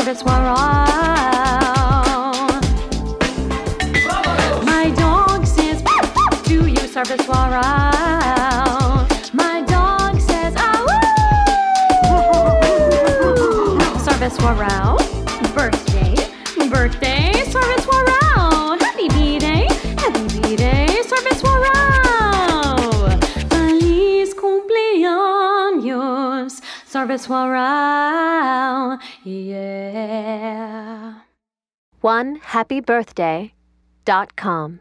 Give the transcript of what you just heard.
SarveswaraRao. My dog says to you, SarveswaraRao. My dog says ow. SarveswaraRao. Birthday, birthday, SarveswaraRao. Yeah. One happy birthday dot com.